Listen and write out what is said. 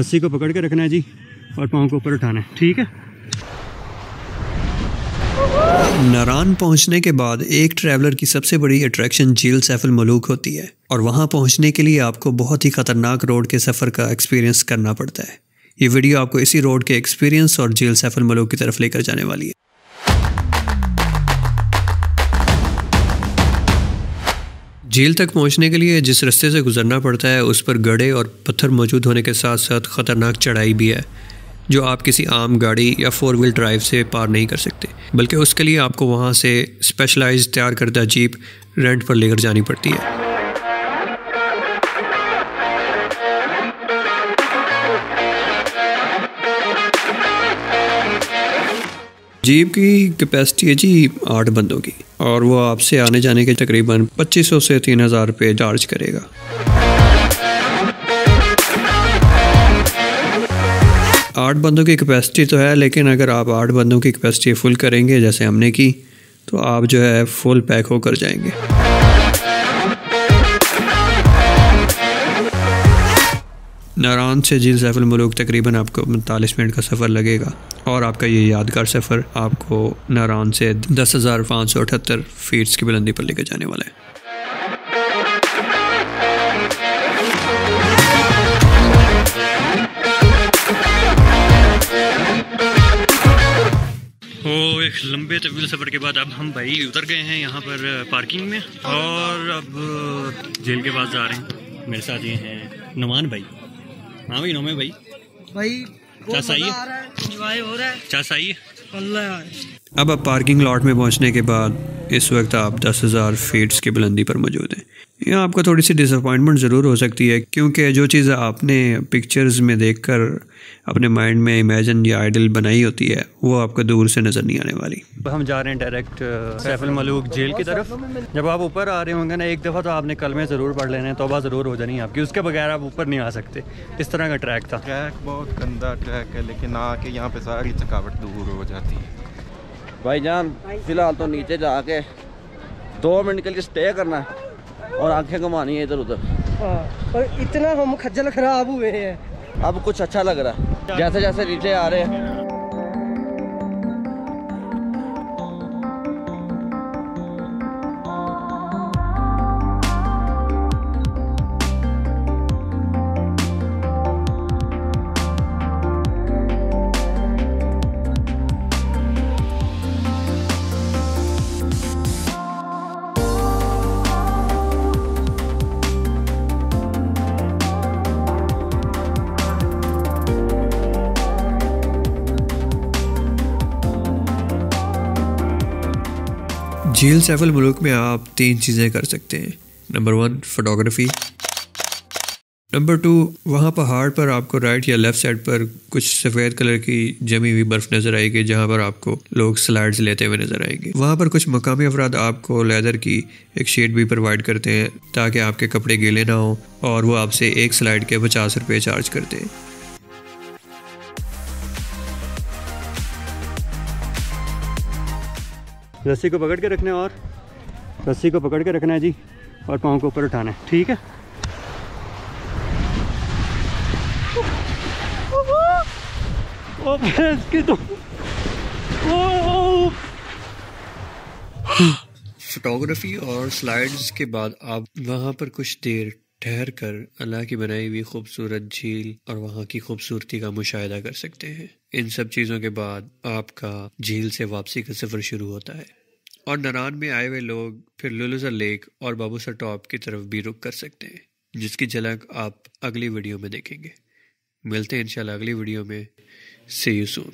रस्सी को पकड़ के रखना है जी और पाँव को ऊपर उठाना है। ठीक है? नारान पहुँचने के बाद एक ट्रैवलर की सबसे बड़ी अट्रैक्शन झील सैफुल मलूक होती है और वहाँ पहुँचने के लिए आपको बहुत ही खतरनाक रोड के सफ़र का एक्सपीरियंस करना पड़ता है। ये वीडियो आपको इसी रोड के एक्सपीरियंस और झील सैफुल मलूक की तरफ़ लेकर जाने वाली है। झील तक पहुँचने के लिए जिस रास्ते से गुजरना पड़ता है, उस पर गड़े और पत्थर मौजूद होने के साथ साथ ख़तरनाक चढ़ाई भी है, जो आप किसी आम गाड़ी या फोर व्हील ड्राइव से पार नहीं कर सकते। बल्कि उसके लिए आपको वहाँ से स्पेशलाइज तैयार करदा जीप रेंट पर लेकर जानी पड़ती है। जीप की कैपेसिटी है जी, आठ बंदों की। और वो आपसे आने जाने के तकरीबन 2500 से 3000 रुपये चार्ज करेगा। आठ बंदों की कैपेसिटी तो है, लेकिन अगर आप आठ बंदों की कैपेसिटी फुल करेंगे, जैसे हमने की तो आप जो है फुल पैक होकर जाएँगे। नारान से झील सैफुल मुलूक तकरीबन आपको उनतालीस मिनट का सफ़र लगेगा। और आपका ये यादगार सफ़र आपको नारान से दस हज़ार पाँच सौ अठहत्तर फीट्स की बुलंदी पर लेकर जाने वाला है। एक लंबे तवील सफ़र के बाद अब हम भाई उतर गए हैं यहाँ पर पार्किंग में और अब जेल के पास जा रहे हैं। मेरे साथ ये हैं नुमान भाई। हाँ भाई नोमे भाई। भाई चाचा सही है। हो रहा है। क्या सही है। अल्लाह अब आप पार्किंग लॉट में पहुँचने के बाद इस वक्त आप दस हज़ार फीट्स की बुलंदी पर मौजूद हैं। यहाँ आपको थोड़ी सी डिसअपॉइंटमेंट ज़रूर हो सकती है क्योंकि जो चीज़ आपने पिक्चर्स में देखकर अपने माइंड में इमेजन या आइडल बनाई होती है वो आपको दूर से नज़र नहीं आने वाली। हम जा रहे हैं डायरेक्ट सैफुल मलूक जेल की तरफ़। जब आप ऊपर आ रहे होंगे ना एक दफ़ा तो आपने कल में ज़रूर पढ़ लेना है तोबा ज़रूर हो जानी है आपकी उसके बगैर आप ऊपर नहीं आ सकते। इस तरह का ट्रैक था। ट्रैक बहुत गंदा ट्रैक है लेकिन आके यहाँ पर सारी थकावट दूर हो जाती है। भाईजान फ़िलहाल तो नीचे जाके दो मिनट के लिए स्टे करना है और आँखें घुमानी है इधर उधर हाँ, और इतना हम खजल खराब हुए हैं। अब कुछ अच्छा लग रहा है। जैसे जैसे नीचे आ रहे हैं झील सैफुल मुल्क में आप तीन चीज़ें कर सकते हैं। Number one photography number two वहाँ पहाड़ पर आपको राइट या लेफ़्ट साइड पर कुछ सफ़ेद कलर की जमी हुई बर्फ़ नज़र आएगी, जहाँ पर आपको लोग स्लाइड्स लेते हुए नज़र आएँगे। वहाँ पर कुछ मकामी अफराद आपको लेदर की एक शीट भी प्रोवाइड करते हैं, ताकि आपके कपड़े गीले ना हो, और वो आपसे एक स्लाइड के पचास रुपये चार्ज करते हैं। रस्सी को पकड़ के रखना है और रस्सी को पकड़ के रखना है जी और पाँव को ऊपर उठाना है, ठीक है? इसकी तो फोटोग्राफी और स्लाइड्स के बाद आप वहाँ पर कुछ देर ठहर कर अल्लाह की बनाई हुई खूबसूरत झील और वहाँ की खूबसूरती का मुशाहिदा कर सकते हैं। इन सब चीज़ों के बाद आपका झील से वापसी का सफ़र शुरू होता है और नरान में आए हुए लोग फिर लुलुजा लेक और बाबूसर टॉप की तरफ़ भी रुक कर सकते हैं, जिसकी झलक आप अगली वीडियो में देखेंगे। मिलते हैं इंशाल्लाह अगली वीडियो में। सी यू सून